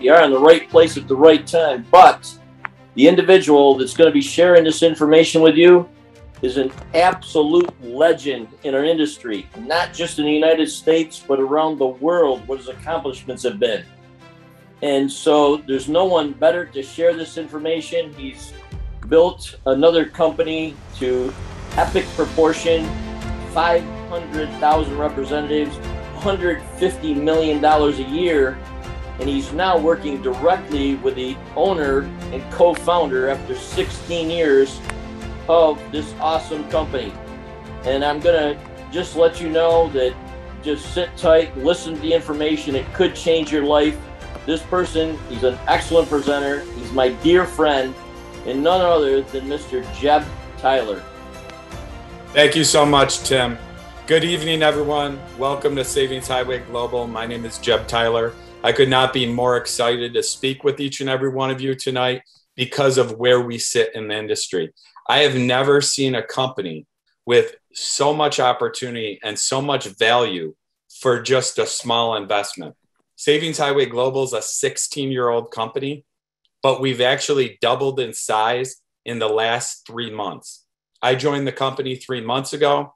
you're in the right place at the right time. But the individual that's going to be sharing this information with you is an absolute legend in our industry, not just in the United States, but around the world, what his accomplishments have been. And so there's no one better to share this information. He's built another company to epic proportion 500,000 representatives, $150 million a year. And he's now working directly with the owner and co founder after 16 years of this awesome company. And I'm to just let you know that just sit tight, listen to the information. It could change your life. This person, he's an excellent presenter. He's my dear friend, and none other than Mr. Jeb Tyler. Thank you so much, Tim. Good evening, everyone. Welcome to Savings Highway Global. My name is Jeb Tyler. I could not be more excited to speak with each and every one of you tonight because of where we sit in the industry. I have never seen a company with so much opportunity and so much value for just a small investment. Savings Highway Global is a 16 year old company, but we've actually doubled in size in the last three months. I joined the company three months ago.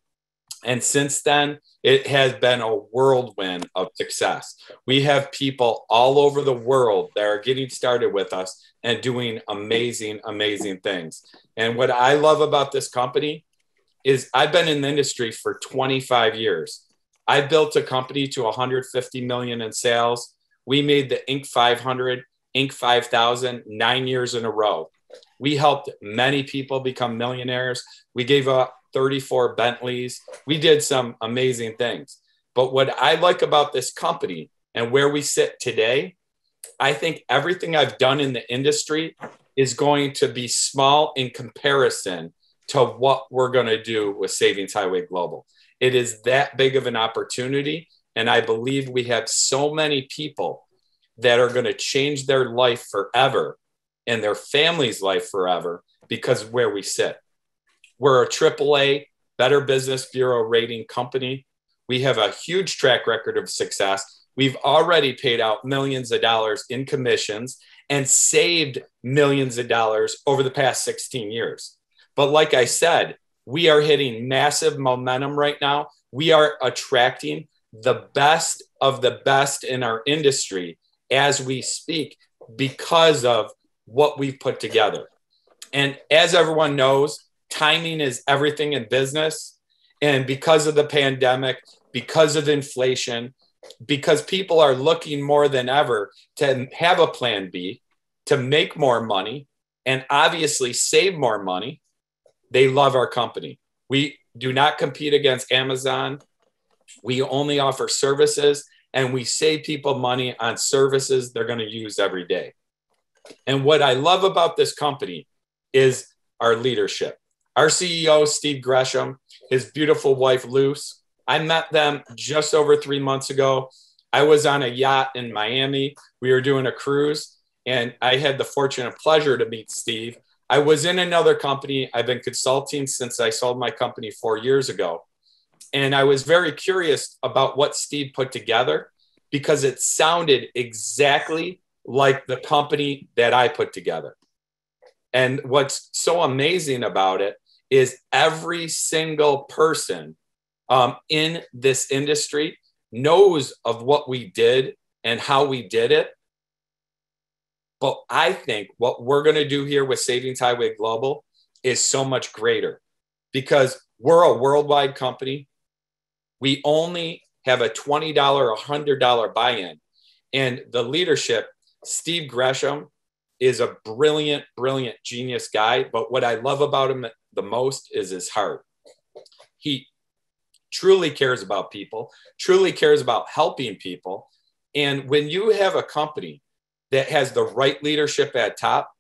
And since then, it has been a whirlwind of success. We have people all over the world that are getting started with us and doing amazing, amazing things. And what I love about this company is I've been in the industry for 25 years. I built a company to 150 million in sales. We made the Inc. 500, Inc. 5000 nine years in a row. We helped many people become millionaires. We gave up 34 Bentleys. We did some amazing things. But what I like about this company and where we sit today, I think everything I've done in the industry is going to be small in comparison to what we're going to do with Savings Highway Global. It is that big of an opportunity. And I believe we have so many people that are going to change their life forever and their family's life forever because where we sit. We're a AAA Better Business Bureau rating company. We have a huge track record of success. We've already paid out millions of dollars in commissions and saved millions of dollars over the past 16 years. But like I said, we are hitting massive momentum right now. We are attracting the best of the best in our industry as we speak because of what we've put together. And as everyone knows, timing is everything in business. And because of the pandemic, because of inflation, because people are looking more than ever to have a plan B, to make more money, and obviously save more money, they love our company. We do not compete against Amazon. We only offer services and we save people money on services they're going to use every day. And what I love about this company is our leadership. Our CEO, Steve Gresham, his beautiful wife, Luce, I met them just over three months ago. I was on a yacht in Miami. We were doing a cruise, and I had the fortune and pleasure to meet Steve. I was in another company. I've been consulting since I sold my company four years ago. And I was very curious about what Steve put together because it sounded exactly like the company that I put together. And what's so amazing about it is every single person um, in this industry knows of what we did and how we did it. But I think what we're going to do here with Savings Highway Global is so much greater because we're a worldwide company. We only have a $20 or $100 buy in. And the leadership, Steve Gresham, is a brilliant, brilliant genius guy. But what I love about him the most is his heart. He truly cares about people, truly cares about helping people. And when you have a company that has the right leadership at top,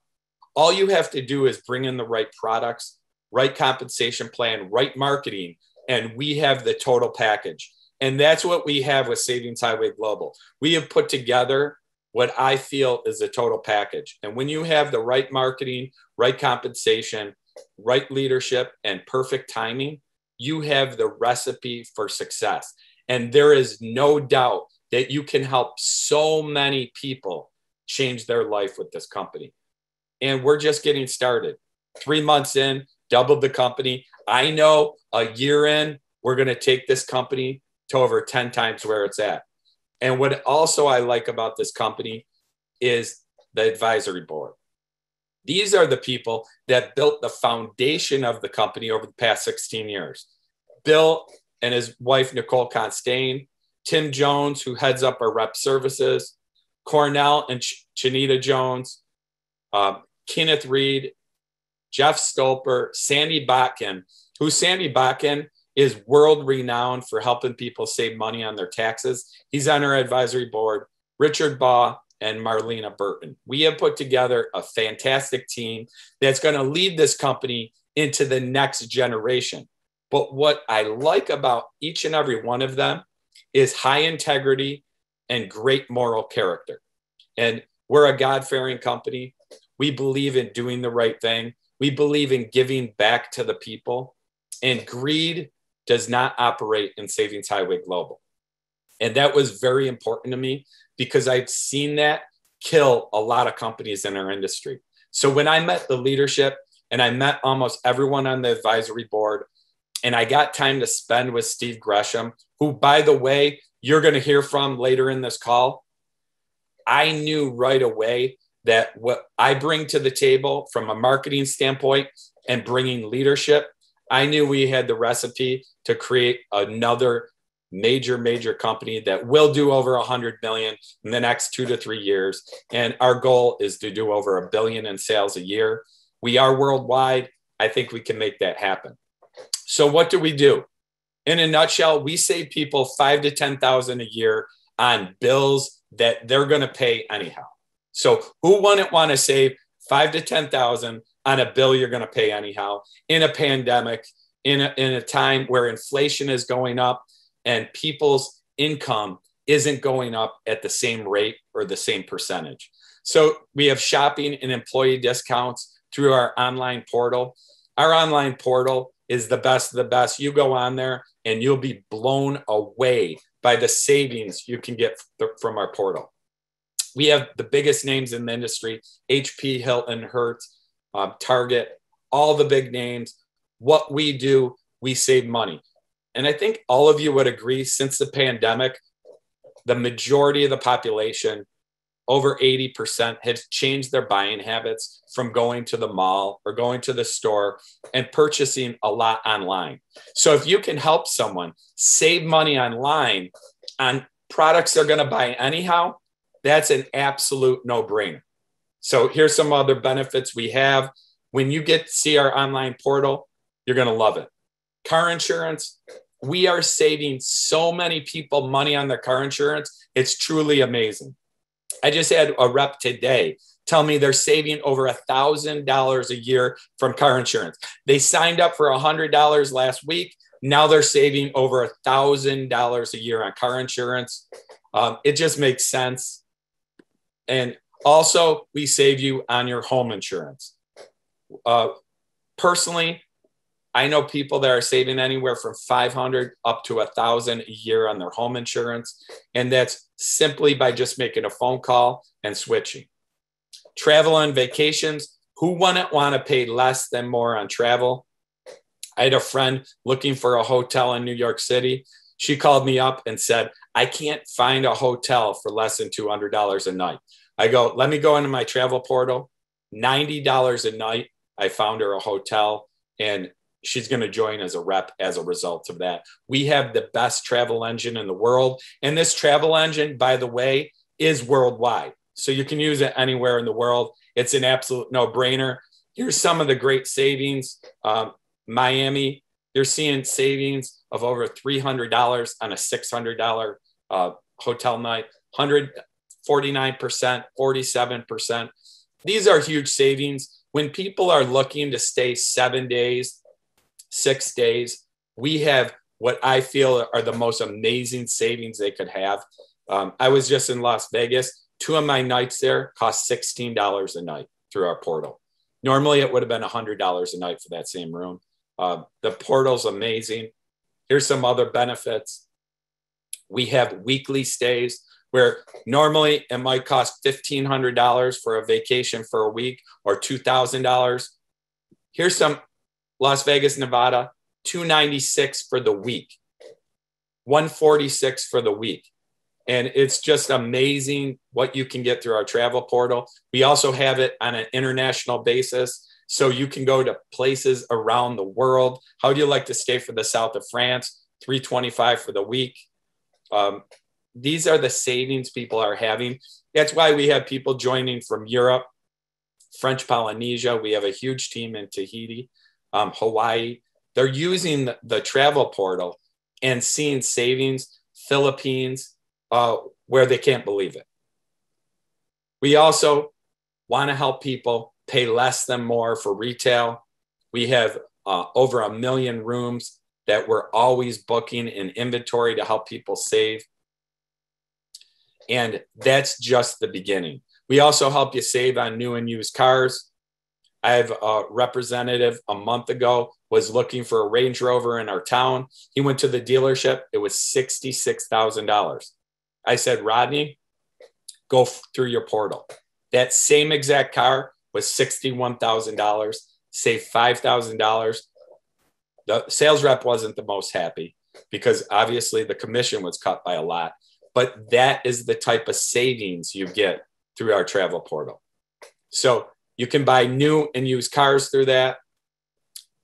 all you have to do is bring in the right products, right compensation plan, right marketing, and we have the total package. And that's what we have with Savings Highway Global. We have put together what I feel is a total package. And when you have the right marketing, right compensation, right leadership, and perfect timing, you have the recipe for success. And there is no doubt that you can help so many people change their life with this company. And we're just getting started. Three months in, doubled the company. I know a year in, we're going to take this company to over 10 times where it's at. And what also I like about this company is the advisory board. These are the people that built the foundation of the company over the past 16 years. Bill and his wife, Nicole Constain, Tim Jones, who heads up our rep services, Cornell and Ch- Chanita Jones, uh, Kenneth Reed, Jeff Stolper, Sandy Botkin, who Sandy Botkin is world renowned for helping people save money on their taxes. He's on our advisory board. Richard Baugh and Marlena Burton. We have put together a fantastic team that's going to lead this company into the next generation. But what I like about each and every one of them is high integrity and great moral character. And we're a God fearing company. We believe in doing the right thing. We believe in giving back to the people. And greed does not operate in Savings Highway Global. And that was very important to me because I've seen that kill a lot of companies in our industry. So when I met the leadership and I met almost everyone on the advisory board, and I got time to spend with Steve Gresham, who, by the way, you're going to hear from later in this call. I knew right away that what I bring to the table from a marketing standpoint and bringing leadership, I knew we had the recipe to create another major major company that will do over 100 million in the next 2 to 3 years. And our goal is to do over a billion in sales a year. We are worldwide. I think we can make that happen. So what do we do? In a nutshell we save people 5 to 10,000 a year on bills that they're going to pay anyhow. So who wouldn't want to save 5 to 10,000 on a bill you're going to pay anyhow in a pandemic in a, in a time where inflation is going up and people's income isn't going up at the same rate or the same percentage. So we have shopping and employee discounts through our online portal. Our online portal is the best of the best. You go on there and you'll be blown away by the savings you can get from our portal. We have the biggest names in the industry HP, Hilton, Hertz, uh, Target, all the big names. What we do, we save money. And I think all of you would agree since the pandemic, the majority of the population, over 80%, has changed their buying habits from going to the mall or going to the store and purchasing a lot online. So if you can help someone save money online on products they're going to buy anyhow, that's an absolute no brainer. So here's some other benefits we have. When you get to see our online portal, you're going to love it. Car insurance, we are saving so many people money on their car insurance. It's truly amazing. I just had a rep today tell me they're saving over a thousand dollars a year from car insurance. They signed up for a hundred dollars last week. Now they're saving over a thousand dollars a year on car insurance. Um, it just makes sense. And also, we save you on your home insurance. Uh, personally, I know people that are saving anywhere from 500 up to a thousand a year on their home insurance. And that's simply by just making a phone call and switching. Travel and vacations. Who wouldn't want to pay less than more on travel? I had a friend looking for a hotel in New York City. She called me up and said, I can't find a hotel for less than $200 a night. I go, let me go into my travel portal. $90 a night. I found her a hotel and she's going to join as a rep as a result of that. We have the best travel engine in the world. And this travel engine, by the way, is worldwide. So you can use it anywhere in the world. It's an absolute no brainer. Here's some of the great savings. Um, Miami, you're seeing savings of over $300 on a $600 uh, hotel night, 149%, 47%. These are huge savings. When people are looking to stay seven days, six days. We have what I feel are the most amazing savings they could have. Um, I was just in Las Vegas. Two of my nights there cost $16 a night through our portal. Normally, it would have been $100 a night for that same room. Uh, the portal's amazing. Here's some other benefits. We have weekly stays where normally it might cost $1,500 for a vacation for a week or $2,000. Here's some Las Vegas, Nevada, 296 for the week, 146 for the week. And it's just amazing what you can get through our travel portal. We also have it on an international basis. So you can go to places around the world. How do you like to stay for the south of France? 325 for the week. Um, these are the savings people are having. That's why we have people joining from Europe, French Polynesia. We have a huge team in Tahiti, um, Hawaii. They're using the, the, travel portal and seeing savings, Philippines, uh, where they can't believe it. We also want to help people pay less than more for retail. We have uh, over a million rooms that we're always booking in inventory to help people save. And that's just the beginning. We also help you save on new and used cars. I have a representative a month ago was looking for a Range Rover in our town. He went to the dealership. It was $66,000. I said, Rodney, go through your portal. That same exact car was $61,000, save $5,000. The sales rep wasn't the most happy because obviously the commission was cut by a lot but that is the type of savings you get through our travel portal. So you can buy new and used cars through that.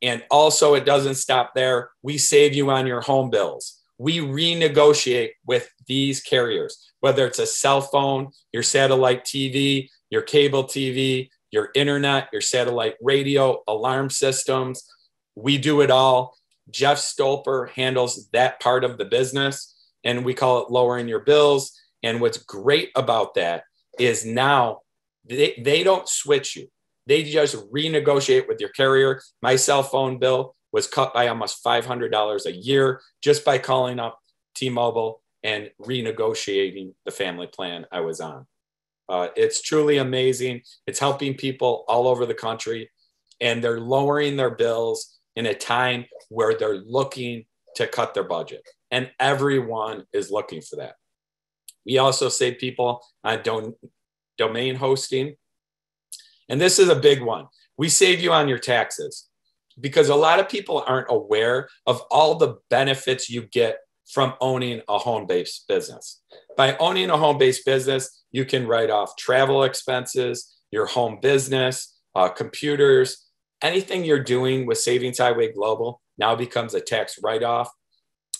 And also, it doesn't stop there. We save you on your home bills. We renegotiate with these carriers, whether it's a cell phone, your satellite TV, your cable TV, your internet, your satellite radio, alarm systems. We do it all. Jeff Stolper handles that part of the business and we call it lowering your bills. And what's great about that is now they, they don't switch you. They just renegotiate with your carrier. My cell phone bill was cut by almost $500 a year just by calling up T-Mobile and renegotiating the family plan I was on. Uh, it's truly amazing. It's helping people all over the country, and they're lowering their bills in a time where they're looking to cut their budget and everyone is looking for that. We also save people on don- domain hosting. And this is a big one. We save you on your taxes because a lot of people aren't aware of all the benefits you get from owning a home based business. By owning a home based business, you can write off travel expenses, your home business, uh, computers, anything you're doing with Savings Highway Global now becomes a tax write off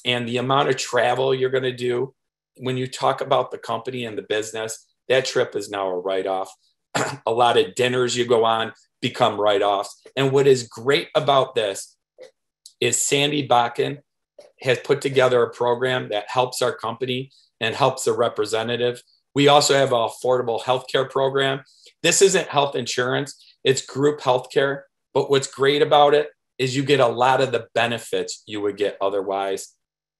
and the amount of travel you're going to do when you talk about the company and the business that trip is now a write-off. A lot of dinners you go on become write-offs. And what is great about this is Sandy Botkin has put together a program that helps our company and helps the representative. We also have an affordable healthcare program. This isn't health insurance it's group healthcare but what's great about it is you get a lot of the benefits you would get otherwise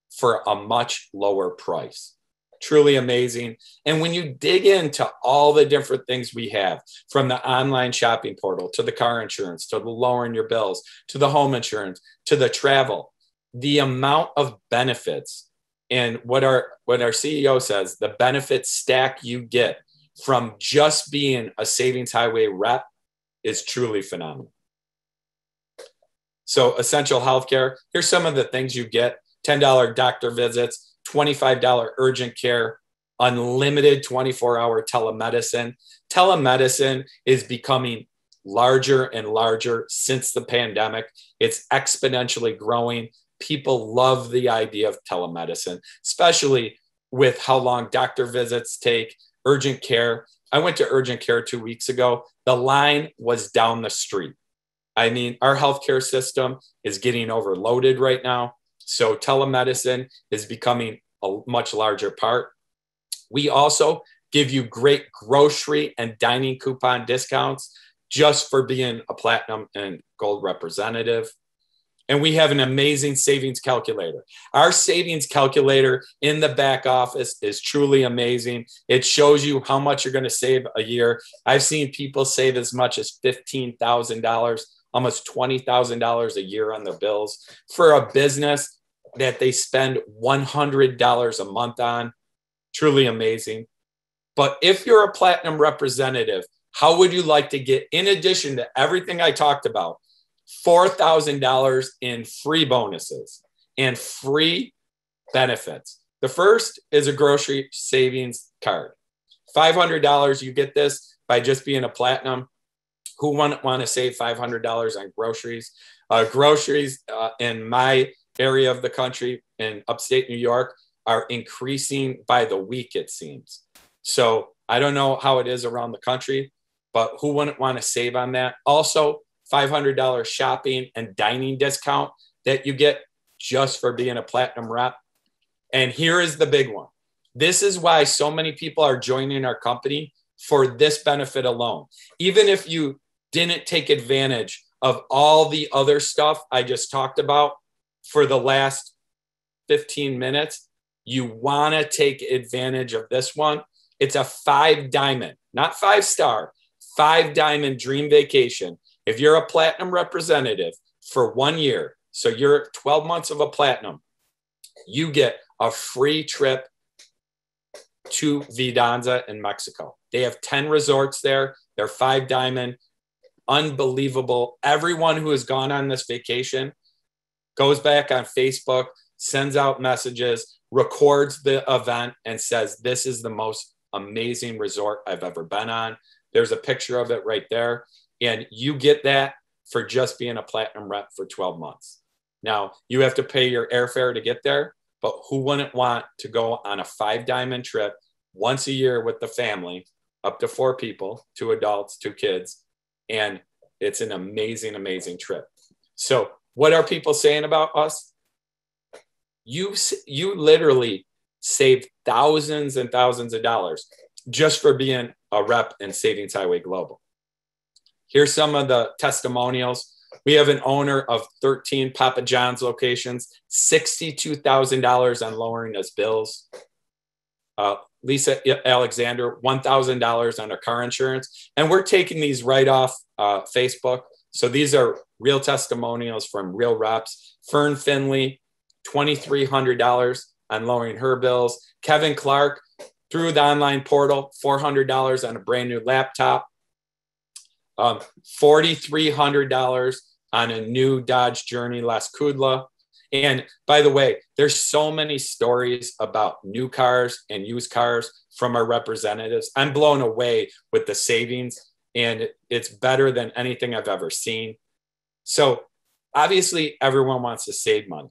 for a much lower price. Truly amazing. And when you dig into all the different things we have from the online shopping portal to the car insurance to the lowering your bills to the home insurance to the travel, the amount of benefits and what our what our CEO says, the benefit stack you get from just being a savings highway rep is truly phenomenal. So essential healthcare, here's some of the things you get $10 doctor visits, $25 urgent care, unlimited 24 hour telemedicine. Telemedicine is becoming larger and larger since the pandemic. It's exponentially growing. People love the idea of telemedicine, especially with how long doctor visits take, urgent care. I went to urgent care two weeks ago. The line was down the street. I mean, our healthcare system is getting overloaded right now. So telemedicine is becoming a much larger part. We also give you great grocery and dining coupon discounts just for being a platinum and gold representative. And we have an amazing savings calculator. Our savings calculator in the back office is truly amazing. It shows you how much you're going to save a year. I've seen people save as much as $15,000, almost $20,000 a year on their bills. For a business, that they spend $100 a month on, truly amazing. But if you're a platinum representative, how would you like to get, in addition to everything I talked about, $4,000 in free bonuses and free benefits? The first is a grocery savings card. $500, you get this by just being a platinum. Who wouldn't want to save $500 on groceries? Uh, groceries uh, in my area of the country in upstate New York are increasing by the week, it seems. So I don't know how it is around the country, but who wouldn't want to save on that? Also, $500 shopping and dining discount that you get just for being a platinum rep. And here is the big one. This is why so many people are joining our company for this benefit alone. Even if you didn't take advantage of all the other stuff I just talked about for the last 15 minutes, you want to take advantage of this one. It's a five diamond, not five star, five diamond dream vacation. If you're a platinum representative for one year, so you're 12 months of a platinum, you get a free trip to Vidanta in Mexico. They have 10 resorts there. They're five diamond, unbelievable. Everyone who has gone on this vacation goes back on Facebook, sends out messages, records the event, and says, This is the most amazing resort I've ever been on. There's a picture of it right there. And you get that for just being a platinum rep for 12 months. Now, you have to pay your airfare to get there, but who wouldn't want to go on a five diamond trip once a year with the family, up to four people, two adults, two kids? And it's an amazing, amazing trip. So, what are people saying about us? You, you literally saved thousands and thousands of dollars just for being a rep in Savings Highway Global. Here's some of the testimonials. We have an owner of 13 Papa John's locations, $62,000 on lowering his bills. Uh, Lisa Alexander, $1,000 on her car insurance. And we're taking these right off uh, Facebook. So these are real testimonials from real reps. Fern Finley, $2,300 on lowering her bills. Kevin Clark, through the online portal, $400 on a brand new laptop. Um, $4,300 on a new Dodge Journey Las Kudla. And by the way, there's so many stories about new cars and used cars from our representatives. I'm blown away with the savings, and it's better than anything I've ever seen. So, obviously, everyone wants to save money,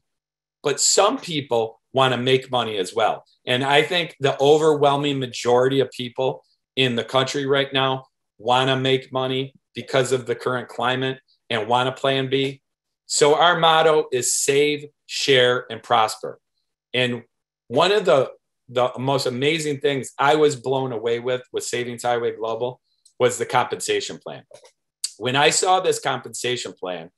but some people want to make money as well. And I think the overwhelming majority of people in the country right now want to make money because of the current climate and want to plan B. So our motto is save, share, and prosper. And one of the the most amazing things I was blown away with with Savings Highway Global was the compensation plan. When I saw this compensation plan,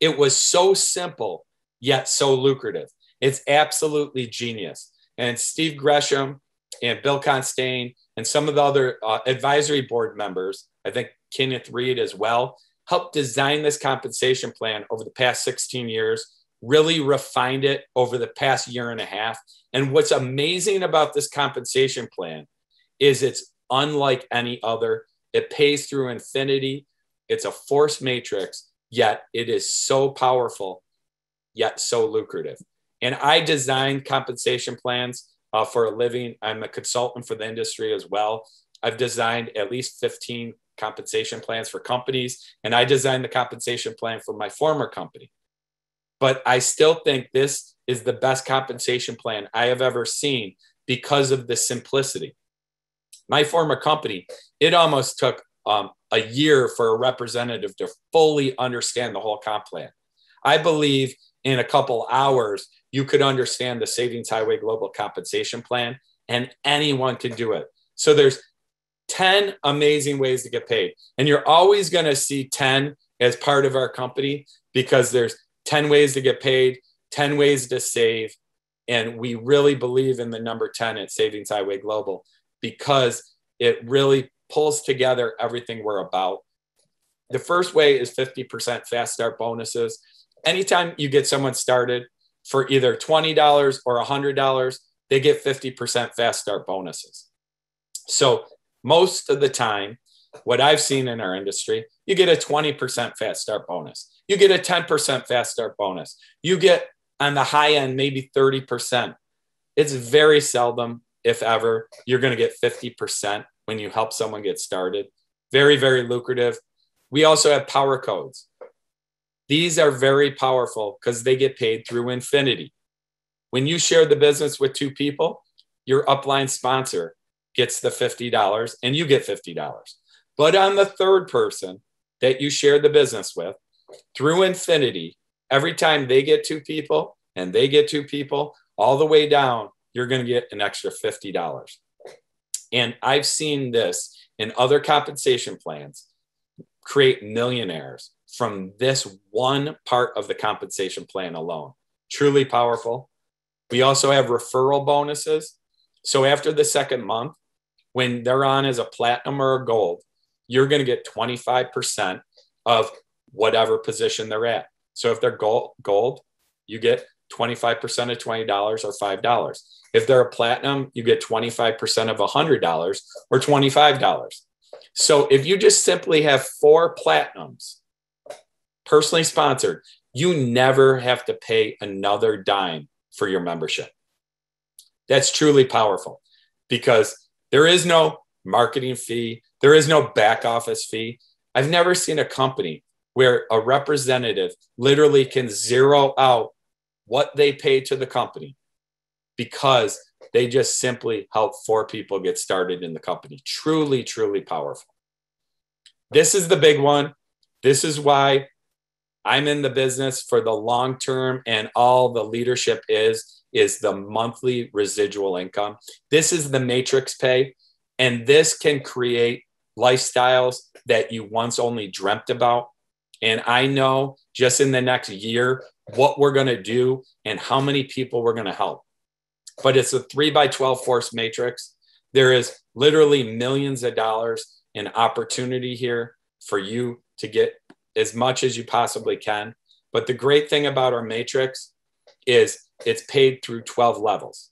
it was so simple yet so lucrative. It's absolutely genius. And Steve Gresham and Bill Constain and some of the other uh, advisory board members, I think Kenneth Reed as well, helped design this compensation plan over the past 16 years, really refined it over the past year and a half. And what's amazing about this compensation plan is it's unlike any other. It pays through infinity. It's a force matrix, yet it is so powerful, yet so lucrative. And I design compensation plans uh, for a living. I'm a consultant for the industry as well. I've designed at least 15 compensation plans for companies, and I designed the compensation plan for my former company. But I still think this is the best compensation plan I have ever seen because of the simplicity. My former company, it almost took um, a year for a representative to fully understand the whole comp plan. I believe in a couple hours, you could understand the Savings Highway Global Compensation Plan, and anyone can do it. So there's 10 amazing ways to get paid. And you're always going to see 10 as part of our company because there's 10 ways to get paid, 10 ways to save. And we really believe in the number 10 at Savings Highway Global because it really pulls together everything we're about. The first way is 50% fast start bonuses. Anytime you get someone started for either $20 or $100, they get 50% fast start bonuses. So most of the time, what I've seen in our industry, you get a 20% fast start bonus. You get a 10% fast start bonus. You get on the high end, maybe 30%. It's very seldom, if ever, you're going to get 50% when you help someone get started. Very, very lucrative. We also have power codes. These are very powerful because they get paid through infinity. When you share the business with two people, your upline sponsor gets the $50 and you get $50. But on the third person that you share the business with, through infinity, every time they get two people and they get two people, all the way down, you're going to get an extra $50. And I've seen this in other compensation plans create millionaires from this one part of the compensation plan alone. Truly powerful. We also have referral bonuses. So after the second month, when they're on as a platinum or a gold, you're going to get 25% of whatever position they're at. So if they're gold, gold you get 25% of $20 or $5. If they're a platinum, you get 25% of $100 or $25. So if you just simply have four platinums personally sponsored, you never have to pay another dime for your membership. That's truly powerful because there is no marketing fee, there is no back office fee. I've never seen a company where a representative literally can zero out what they pay to the company because they just simply help four people get started in the company. Truly, truly powerful. This is the big one. This is why I'm in the business for the long term and all the leadership is is the monthly residual income. This is the matrix pay and this can create lifestyles that you once only dreamt about. And I know just in the next year what we're going to do and how many people we're going to help. But it's a three by 12 force matrix. There is literally millions of dollars in opportunity here for you to get as much as you possibly can. But the great thing about our matrix is it's paid through 12 levels.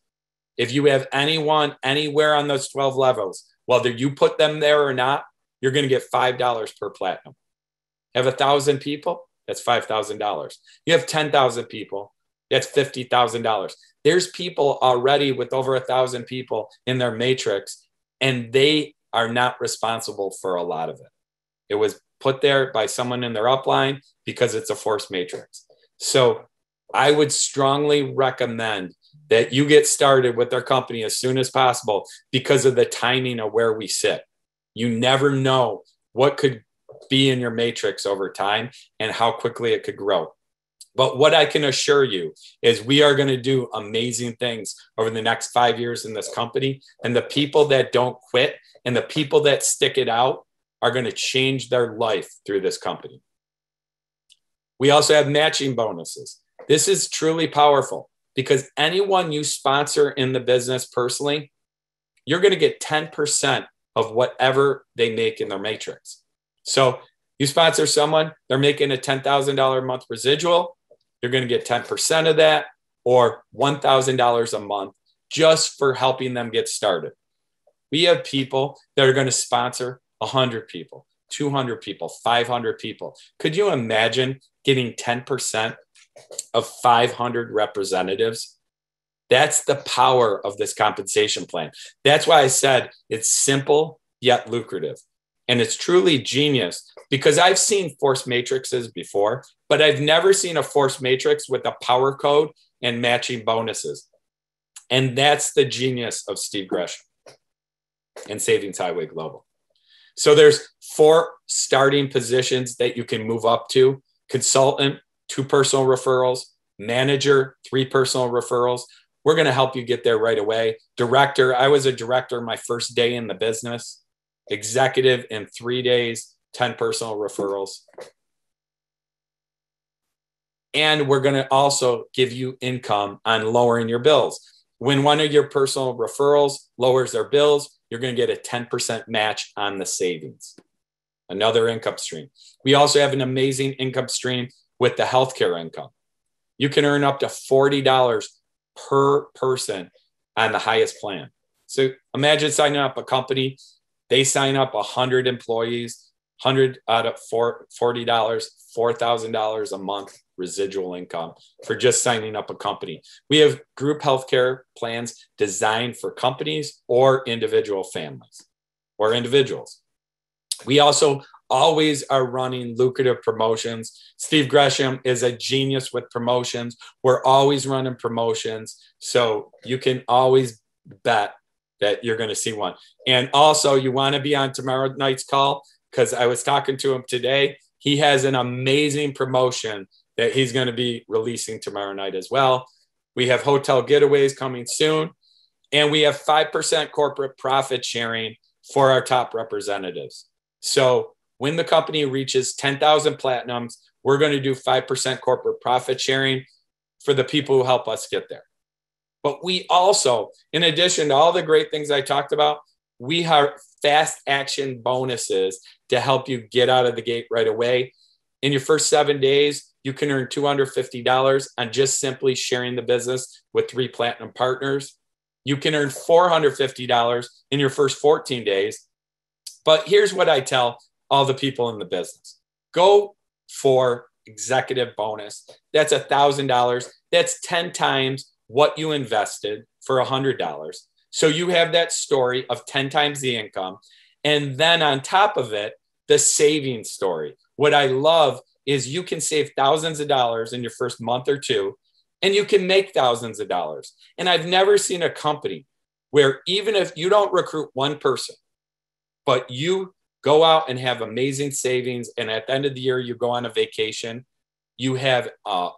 If you have anyone anywhere on those 12 levels, whether you put them there or not, you're going to get $5 per platinum. Have a thousand people, that's $5,000. You have 10,000 people, that's $50,000. There's people already with over a thousand people in their matrix, and they are not responsible for a lot of it. It was put there by someone in their upline because it's a force matrix. So I would strongly recommend that you get started with their company as soon as possible because of the timing of where we sit. You never know what could be in your matrix over time and how quickly it could grow. But what I can assure you is we are going to do amazing things over the next five years in this company. And the people that don't quit and the people that stick it out are going to change their life through this company. We also have matching bonuses. This is truly powerful because anyone you sponsor in the business personally, you're going to get 10% of whatever they make in their matrix. So you sponsor someone, they're making a $10,000 a month residual, you're going to get 10% of that or $1,000 a month just for helping them get started. We have people that are going to sponsor 100 people, 200 people, 500 people. Could you imagine getting 10% of 500 representatives? That's the power of this compensation plan. That's why I said it's simple yet lucrative. And it's truly genius because I've seen force matrices before, but I've never seen a force matrix with a power code and matching bonuses. And that's the genius of Steve Gresham and Savings Highway Global. So there's four starting positions that you can move up to consultant, two personal referrals, manager, three personal referrals. We're going to help you get there right away. Director, I was a director my first day in the business, executive in three days, 10 personal referrals. And we're going to also give you income on lowering your bills. When one of your personal referrals lowers their bills, you're going to get a 10% match on the savings. Another income stream. We also have an amazing income stream with the healthcare income. You can earn up to $40 per person on the highest plan. So imagine signing up a company, they sign up 100 employees, 100 out of four, $40, $4,000 a month residual income for just signing up a company. We have group healthcare plans designed for companies or individual families or individuals. We also always are running lucrative promotions. Steve Gresham is a genius with promotions. We're always running promotions. So you can always bet that you're going to see one. And also, you want to be on tomorrow night's call because I was talking to him today. He has an amazing promotion that he's going to be releasing tomorrow night as well. We have hotel getaways coming soon, and we have 5% corporate profit sharing for our top representatives. So when the company reaches 10,000 platinums, we're going to do 5% corporate profit sharing for the people who help us get there. But we also, in addition to all the great things I talked about, we have fast action bonuses to help you get out of the gate right away. In your first seven days, you can earn $250 on just simply sharing the business with three platinum partners. You can earn $450 in your first 14 days. But here's what I tell all the people in the business. Go for executive bonus. That's a thousand dollars. That's 10 times what you invested for a hundred dollars. So you have that story of 10 times the income. And then on top of it, the saving story. What I love is you can save thousands of dollars in your first month or two, and you can make thousands of dollars. And I've never seen a company where even if you don't recruit one person, but you go out and have amazing savings. And at the end of the year, you go on a vacation, you have a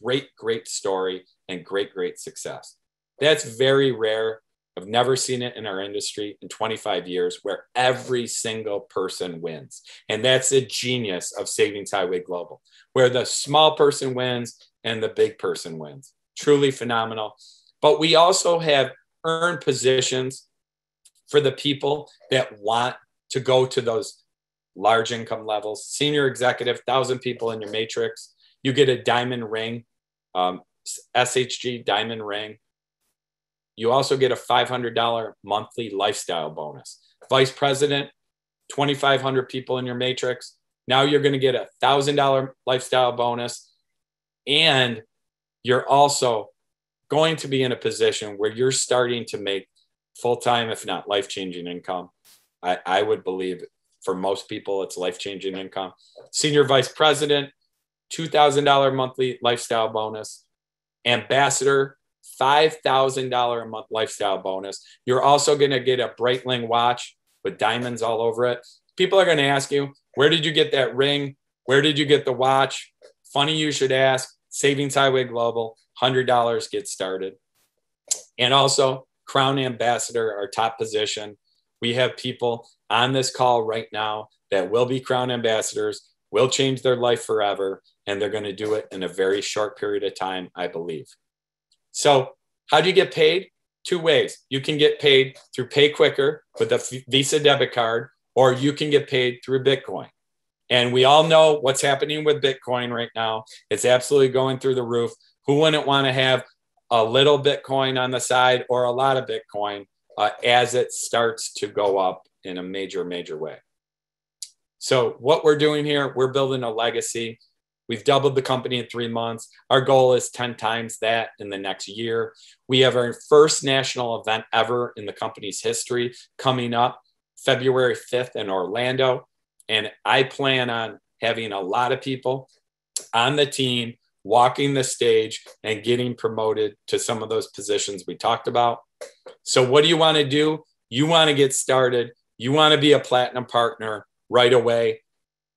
great, great story and great, great success. That's very rare. I've never seen it in our industry in 25 years where every single person wins. And that's the genius of Savings Highway Global, where the small person wins and the big person wins. Truly phenomenal. But we also have earned positions for the people that want to go to those large income levels. Senior executive, thousand people in your matrix. You get a diamond ring, um, SHG diamond ring. You also get a $500 monthly lifestyle bonus. Vice president, 2,500 people in your matrix. Now you're going to get a $1,000 lifestyle bonus. And you're also going to be in a position where you're starting to make full time, if not life changing income I, I would believe for most people, it's life changing income. Senior vice president, $2,000 monthly lifestyle bonus. Ambassador, $5,000 a month lifestyle bonus. You're also going to get a Breitling watch with diamonds all over it. People are going to ask you, where did you get that ring? Where did you get the watch? Funny you should ask. Savings Highway Global, $100 get started. And also, Crown Ambassador, our top position, we have people on this call right now that will be crown ambassadors, will change their life forever, and they're going to do it in a very short period of time, I believe. So, how do you get paid? Two ways. You can get paid through PayQuicker with a Visa debit card, or you can get paid through Bitcoin. And we all know what's happening with Bitcoin right now. It's absolutely going through the roof. Who wouldn't want to have a little Bitcoin on the side or a lot of Bitcoin? uh, as it starts to go up in a major, major way. So, what we're doing here, we're building a legacy. We've doubled the company in three months. Our goal is 10 times that in the next year. We have our first national event ever in the company's history coming up February 5th in Orlando. And I plan on having a lot of people on the team walking the stage and getting promoted to some of those positions we talked about. So, what do you want to do? You want to get started. You want to be a platinum partner right away.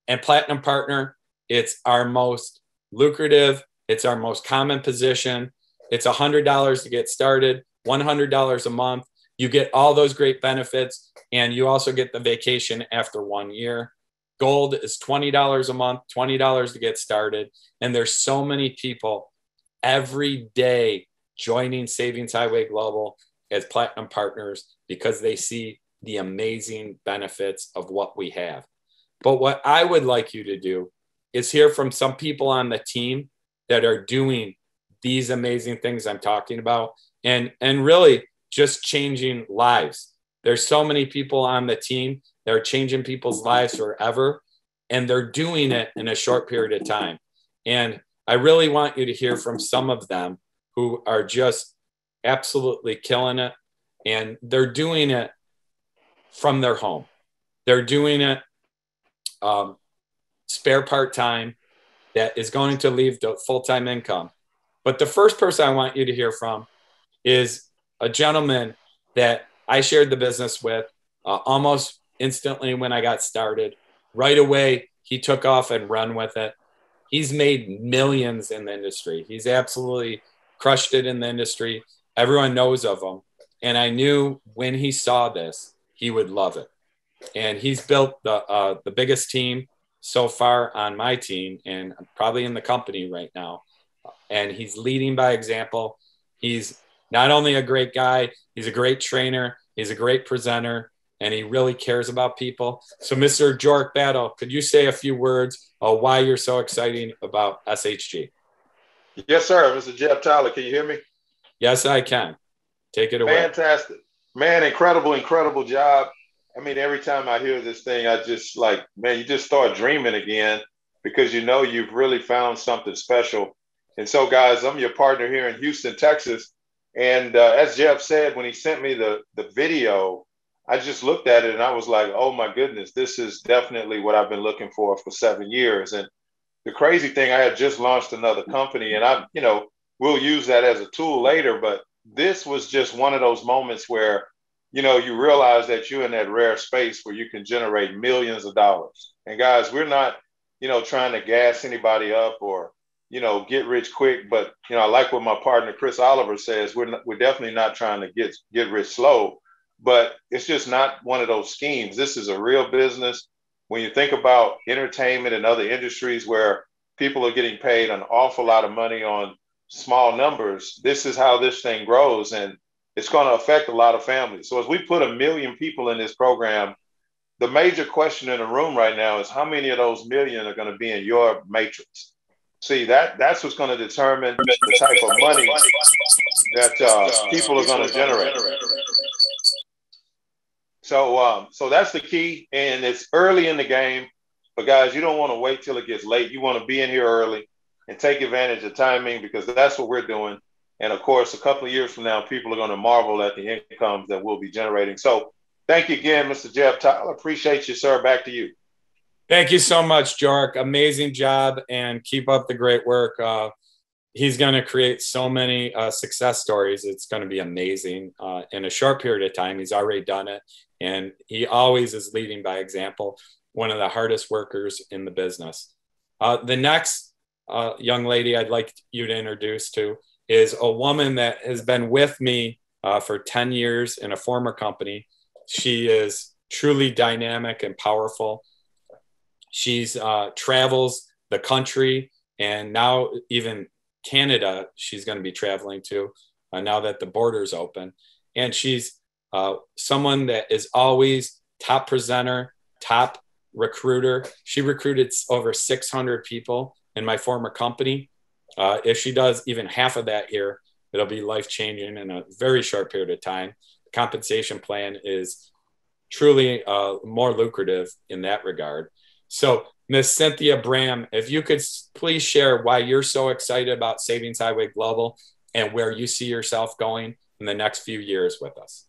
And platinum partner, it's our most lucrative, it's our most common position. It's $100 to get started, $100 a month. You get all those great benefits, and you also get the vacation after one year. Gold is $20 a month, $20 to get started. And there's so many people every day joining Savings Highway Global as platinum partners because they see the amazing benefits of what we have. But what I would like you to do is hear from some people on the team that are doing these amazing things I'm talking about and and really just changing lives. There's so many people on the team that are changing people's lives forever, and they're doing it in a short period of time. And I really want you to hear from some of them who are just absolutely killing it. And they're doing it from their home. They're doing it um, spare part time that is going to leave the full time income. But the first person I want you to hear from is a gentleman that I shared the business with uh, almost instantly when I got started. Right away, he took off and run with it. He's made millions in the industry. He's absolutely crushed it in the industry. Everyone knows of him. And I knew when he saw this, he would love it. And he's built the, uh, the biggest team so far on my team and probably in the company right now. And he's leading by example. He's not only a great guy, he's a great trainer, he's a great presenter, and he really cares about people. So, Mr. Jork Battle, could you say a few words of why you're so exciting about SHG? Yes, sir. Mr. Jeb Tyler, can you hear me? Yes, I can. Take it away. Fantastic. Man, incredible, incredible job. I mean, every time I hear this thing, I just like, man, you just start dreaming again because you know you've really found something special. And so, guys, I'm your partner here in Houston, Texas. And uh, as Jeb said, when he sent me the the video, I just looked at it and I was like, oh my goodness, this is definitely what I've been looking for for seven years. And the crazy thing, I had just launched another company, and I, you know, we'll use that as a tool later. But this was just one of those moments where you know, you realize that you're in that rare space where you can generate millions of dollars. And guys, we're not, you know, trying to gas anybody up or, you know, get rich quick. But you know, I like what my partner Chris Oliver says. We're not, we're definitely not trying to get get rich slow. But it's just not one of those schemes. This is a real business. When you think about entertainment and other industries where people are getting paid an awful lot of money on small numbers, this is how this thing grows. And it's going to affect a lot of families. So as we put a million people in this program, the major question in the room right now is how many of those million are going to be in your matrix? See, that that's what's going to determine the type of money that uh, people are going to generate. So, um, so that's the key, and it's early in the game. But guys, you don't want to wait till it gets late. You want to be in here early and take advantage of timing because that's what we're doing. And of course, a couple of years from now, people are going to marvel at the incomes that we'll be generating. So thank you again, Mr. Jeb Tyler. Appreciate you, sir. Back to you. Thank you so much, Jark. Amazing job and keep up the great work. Uh, he's going to create so many uh, success stories. It's going to be amazing uh, in a short period of time. He's already done it, and he always is leading by example. One of the hardest workers in the business. Uh, the next uh, young lady I'd like you to introduce to is a woman that has been with me uh, for 10 years in a former company. She is truly dynamic and powerful. She's uh, travels the country and now even Canada, she's going to be traveling to uh, now that the borders open. And she's uh, someone that is always top presenter, top recruiter. She recruited over 600 people in my former company. Uh, if she does even half of that here, it'll be life changing in a very short period of time. The compensation plan is truly uh, more lucrative in that regard. So, Miss Cynthia Bram, if you could please share why you're so excited about Savings Highway Global and where you see yourself going in the next few years with us.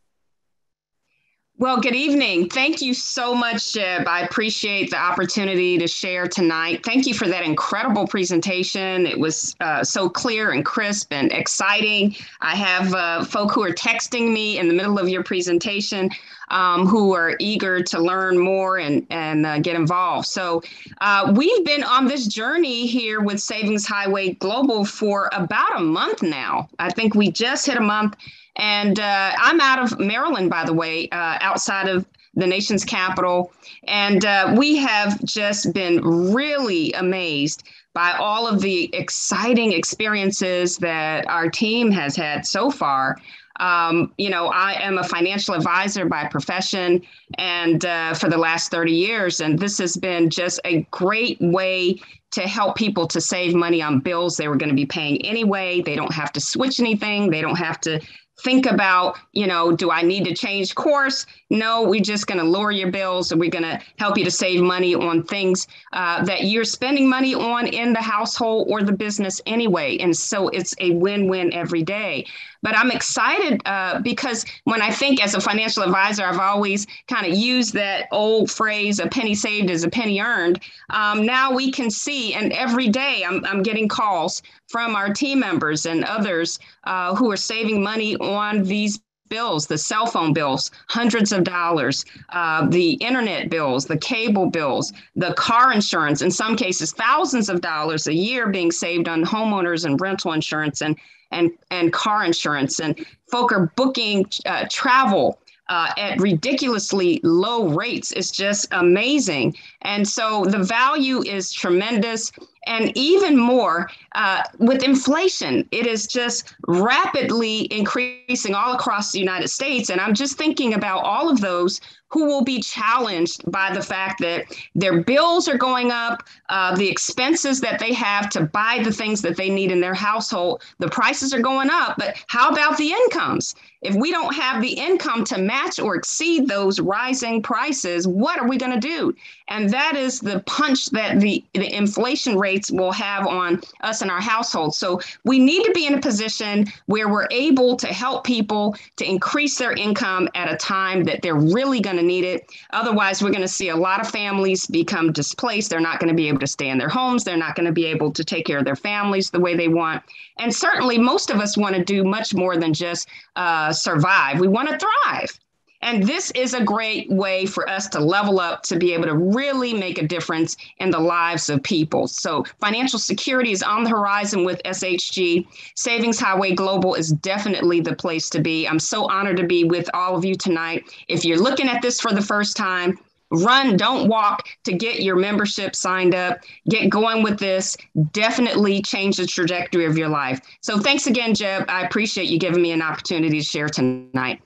Well, good evening. Thank you so much, Jeb. I appreciate the opportunity to share tonight. Thank you for that incredible presentation. It was uh, so clear and crisp and exciting. I have uh, folk who are texting me in the middle of your presentation um, who are eager to learn more and, and uh, get involved. So uh, we've been on this journey here with Savings Highway Global for about a month now. I think we just hit a month and uh, I'm out of Maryland, by the way, uh, outside of the nation's capital. And uh, we have just been really amazed by all of the exciting experiences that our team has had so far. Um, you know, I am a financial advisor by profession and uh, for the last 30 years. And this has been just a great way to help people to save money on bills they were going to be paying anyway. They don't have to switch anything, they don't have to think about, you know, do I need to change course? No, we're just going to lower your bills and we're going to help you to save money on things uh, that you're spending money on in the household or the business anyway. And so it's a win win every day. But I'm excited uh, because when I think as a financial advisor, I've always kind of used that old phrase, a penny saved is a penny earned. Um, now we can see, and every day I'm, I'm getting calls from our team members and others uh, who are saving money on these bills, the cell phone bills, hundreds of dollars, uh, the internet bills, the cable bills, the car insurance, in some cases, thousands of dollars a year being saved on homeowners and rental insurance and, and, and car insurance. And folk are booking uh, travel uh, at ridiculously low rates. It's just amazing. And so the value is tremendous. And even more uh, with inflation, it is just rapidly increasing all across the United States. And I'm just thinking about all of those who will be challenged by the fact that their bills are going up, uh, the expenses that they have to buy the things that they need in their household, the prices are going up. But how about the incomes? If we don't have the income to match or exceed those rising prices, what are we going to do? And that is the punch that the, the inflation rates will have on us and our households. So we need to be in a position where we're able to help people to increase their income at a time that they're really going to need it. Otherwise, we're going to see a lot of families become displaced. They're not going to be able to stay in their homes. They're not going to be able to take care of their families the way they want. And certainly, most of us want to do much more than just uh, survive. We want to thrive. And this is a great way for us to level up to be able to really make a difference in the lives of people. So, financial security is on the horizon with SHG. Savings Highway Global is definitely the place to be. I'm so honored to be with all of you tonight. If you're looking at this for the first time, run, don't walk to get your membership signed up. Get going with this. Definitely change the trajectory of your life. So, thanks again, Jeb. I appreciate you giving me an opportunity to share tonight.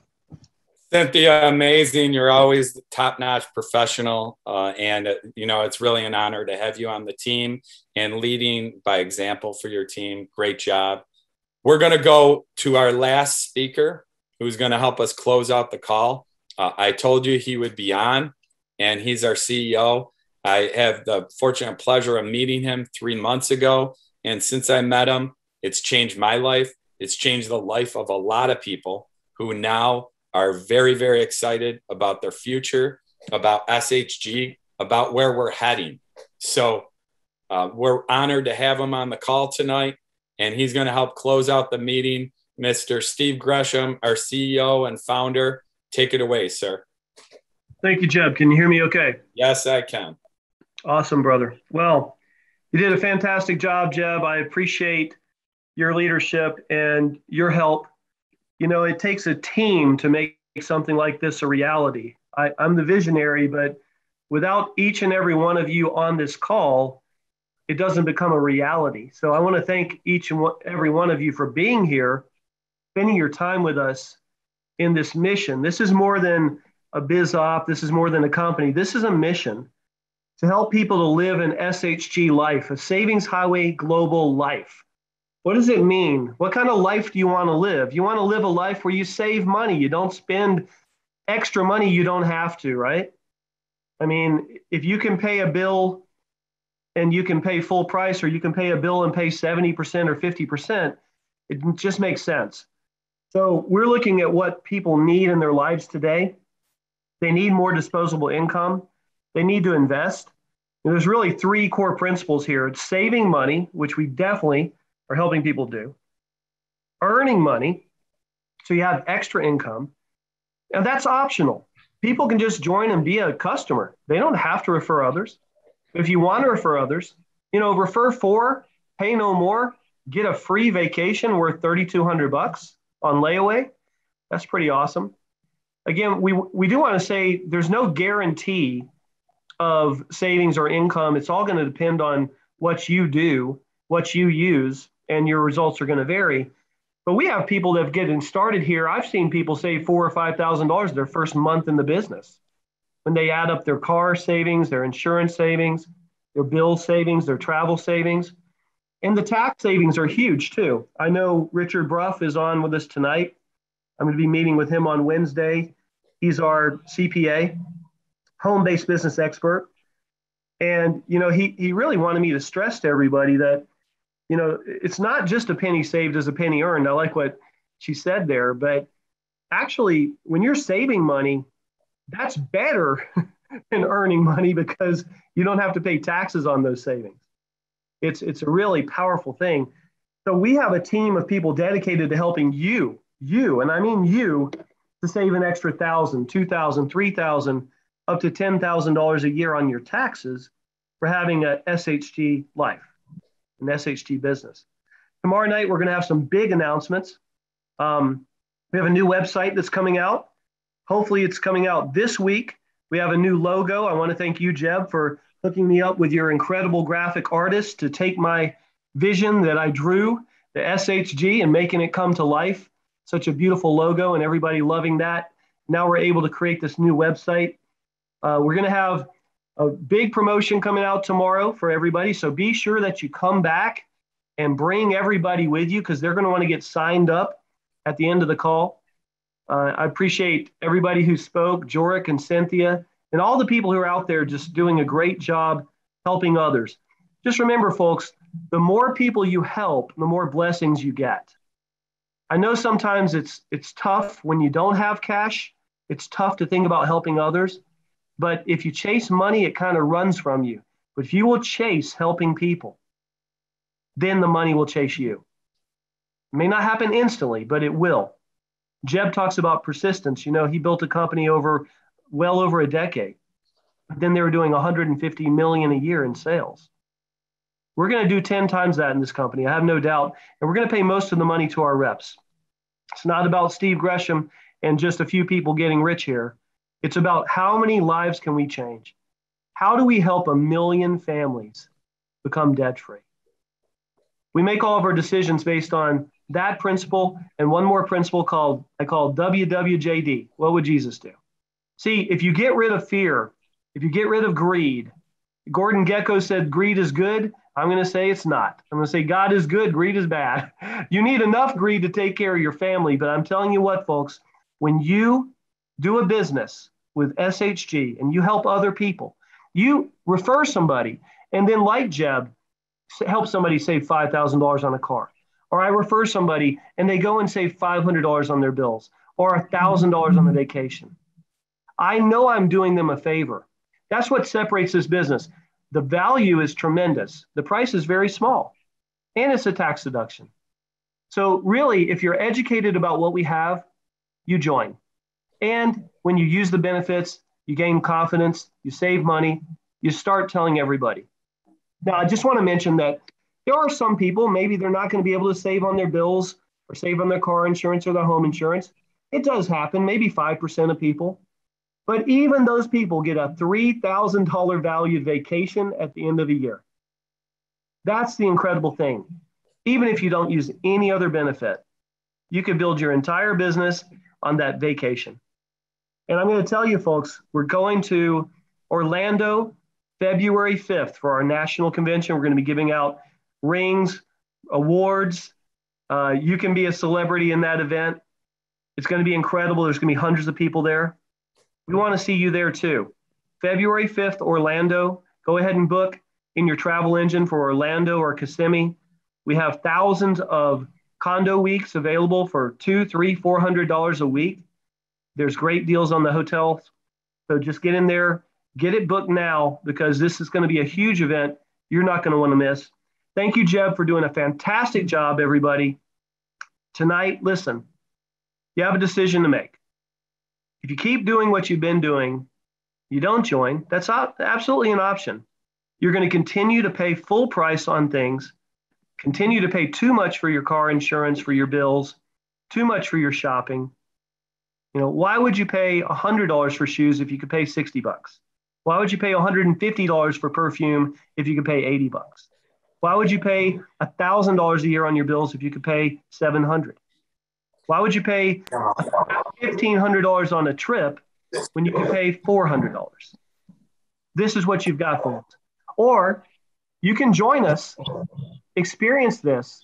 Cynthia, amazing. You're always top notch professional. Uh, and, uh, you know, it's really an honor to have you on the team and leading by example for your team. Great job. We're going to go to our last speaker who's going to help us close out the call. Uh, I told you he would be on, and he's our CEO. I have the fortunate pleasure of meeting him three months ago. And since I met him, it's changed my life. It's changed the life of a lot of people who now are very, very excited about their future, about SHG, about where we're heading. So uh, we're honored to have him on the call tonight, and he's going to help close out the meeting. Mr. Steve Gresham, our CEO and founder, take it away, sir. Thank you, Jeb. Can you hear me okay? Yes, I can. Awesome, brother. Well, you did a fantastic job, Jeb. I appreciate your leadership and your help you know, it takes a team to make something like this a reality. I, I'm the visionary, but without each and every one of you on this call, it doesn't become a reality. So I want to thank each and every one of you for being here, spending your time with us in this mission. This is more than a biz op, this is more than a company. This is a mission to help people to live an SHG life, a savings highway global life. What does it mean? What kind of life do you want to live? You want to live a life where you save money, you don't spend extra money you don't have to, right? I mean, if you can pay a bill and you can pay full price, or you can pay a bill and pay 70% or 50%, it just makes sense. So we're looking at what people need in their lives today. They need more disposable income. They need to invest. And there's really three core principles here. It's saving money, which we definitely are helping people do, earning money, so you have extra income, and that's optional. People can just join and be a customer. They don't have to refer others. If you want to refer others, you know, refer four, pay no more, get a free vacation worth 3200 bucks on layaway. That's pretty awesome. Again, we, we do want to say there's no guarantee of savings or income. It's all going to depend on what you do, what you use, and your results are going to vary. But we have people that have getting started here. I've seen people save four or five thousand dollars their first month in the business when they add up their car savings, their insurance savings, their bill savings, their travel savings, and the tax savings are huge too. I know Richard Bruff is on with us tonight. I'm going to be meeting with him on Wednesday. He's our CPA, home based business expert. And, you know, he, he really wanted me to stress to everybody that, you know, it's not just a penny saved as a penny earned. I like what she said there, but actually, when you're saving money, that's better than earning money because you don't have to pay taxes on those savings. It's, it's a really powerful thing. So we have a team of people dedicated to helping you, you, and I mean you, to save an extra thousand, two thousand, three thousand, up to ten thousand dollars a year on your taxes for having a SHG life, an SHG business. Tomorrow night we're going to have some big announcements. Um, we have a new website that's coming out. Hopefully, it's coming out this week. We have a new logo. I want to thank you, Jeb, for hooking me up with your incredible graphic artist to take my vision that I drew, the SHG, and making it come to life. Such a beautiful logo, and everybody loving that. Now we're able to create this new website. Uh, we're going to have a big promotion coming out tomorrow for everybody. So be sure that you come back and bring everybody with you because they're going to want to get signed up at the end of the call. Uh, I appreciate everybody who spoke, Jorik and Cynthia, and all the people who are out there just doing a great job helping others. Just remember, folks, the more people you help, the more blessings you get. I know sometimes it's it's tough when you don't have cash. It's tough to think about helping others, but if you chase money, it kind of runs from you. But if you will chase helping people, then the money will chase you. It may not happen instantly, but it will. Jeb talks about persistence. You know, he built a company over well over a decade. Then they were doing 150 million a year in sales. We're going to do 10 times that in this company, I have no doubt. And we're going to pay most of the money to our reps. It's not about Steve Gresham and just a few people getting rich here. It's about how many lives can we change? How do we help a million families become debt free? We make all of our decisions based on that principle and one more principle called I call WWJD. What would Jesus do? See, if you get rid of fear, if you get rid of greed, Gordon Gekko said greed is good. I'm going to say it's not. I'm going to say God is good, greed is bad. You need enough greed to take care of your family. But I'm telling you what, folks, when you do a business with SHG and you help other people, you refer somebody, and then, like Jeb, help somebody save $5,000 on a car. Or I refer somebody and they go and save $500 on their bills or $1,000 on the vacation. I know I'm doing them a favor. That's what separates this business. The value is tremendous. The price is very small, and it's a tax deduction. So, really, if you're educated about what we have, you join. And when you use the benefits, you gain confidence, you save money, you start telling everybody. Now, I just want to mention that there are some people, maybe they're not going to be able to save on their bills or save on their car insurance or their home insurance. It does happen, maybe 5% of people. But even those people get a $3,000 valued vacation at the end of the year. That's the incredible thing. Even if you don't use any other benefit, you could build your entire business on that vacation. And I'm going to tell you, folks, we're going to Orlando February 5th for our national convention. We're going to be giving out rings, awards. Uh, you can be a celebrity in that event. It's going to be incredible. There's going to be hundreds of people there. We want to see you there too. February 5th, Orlando. Go ahead and book in your travel engine for Orlando or Kissimmee. We have thousands of condo weeks available for two, three, four hundred dollars a week. There's great deals on the hotels. So just get in there, get it booked now because this is going to be a huge event you're not going to want to miss. Thank you, Jeb, for doing a fantastic job, everybody. Tonight, listen, you have a decision to make. If you keep doing what you've been doing, you don't join, that's absolutely an option. You're going to continue to pay full price on things, continue to pay too much for your car insurance, for your bills, too much for your shopping. You know, why would you pay $100 for shoes if you could pay 60 bucks? Why would you pay $150 for perfume if you could pay 80 bucks? Why would you pay $1,000 a year on your bills if you could pay 700? Why would you pay $1,500 on a trip when you can pay $400? This is what you've got, folks. Or you can join us, experience this,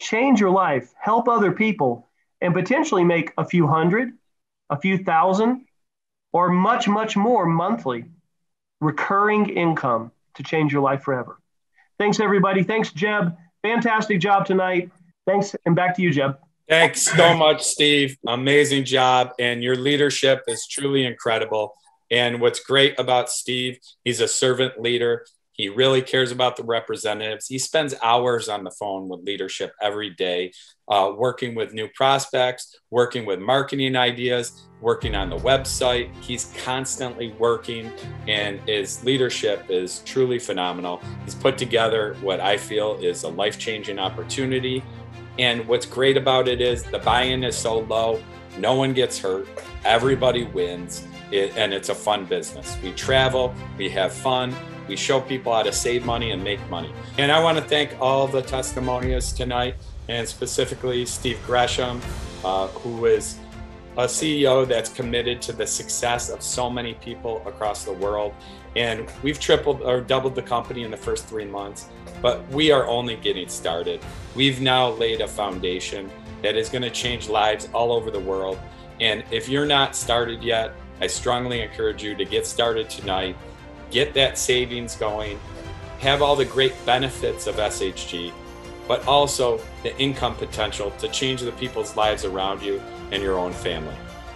change your life, help other people, and potentially make a few hundred, a few thousand, or much, much more monthly recurring income to change your life forever. Thanks, everybody. Thanks, Jeb. Fantastic job tonight. Thanks, and back to you, Jeb. Thanks so much, Steve. Amazing job. And your leadership is truly incredible. And what's great about Steve, he's a servant leader. He really cares about the representatives. He spends hours on the phone with leadership every day, uh, working with new prospects, working with marketing ideas, working on the website. He's constantly working, and his leadership is truly phenomenal. He's put together what I feel is a life changing opportunity. And what's great about it is the buy in is so low, no one gets hurt, everybody wins. It, and it's a fun business. We travel, we have fun, we show people how to save money and make money. And I want to thank all the testimonials tonight, and specifically Steve Gresham, uh, who is a CEO that's committed to the success of so many people across the world. And we've tripled or doubled the company in the first three months, but we are only getting started. We've now laid a foundation that is going to change lives all over the world. And if you're not started yet, I strongly encourage you to get started tonight get that savings going, have all the great benefits of SHG, but also the income potential to change the people's lives around you and your own family.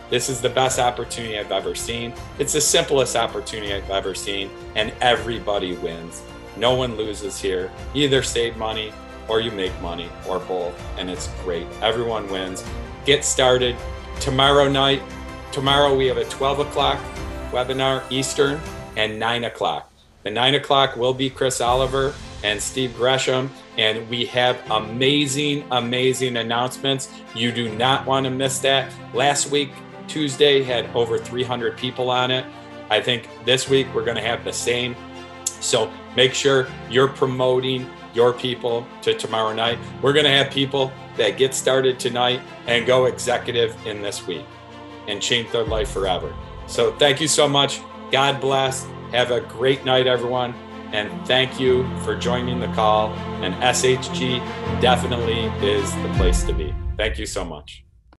This is the best opportunity I've ever seen. It's the simplest opportunity I've ever seen, and everybody wins. No one loses here. You either save money or you make money or both, and it's great. Everyone wins. Get started tomorrow night. Tomorrow we have a 12 o'clock webinar Eastern and 9 o'clock. The 9 o'clock will be Chris Oliver and Steve Gresham. And we have amazing, amazing announcements. You do not want to miss that. Last week, Tuesday, had over 300 people on it. I think this week we're going to have the same. So make sure you're promoting your people to tomorrow night. We're going to have people that get started tonight and go executive in this week and change their life forever. So thank you so much. God bless. Have a great night, everyone. And thank you for joining the call. And SHG definitely is the place to be. Thank you so much.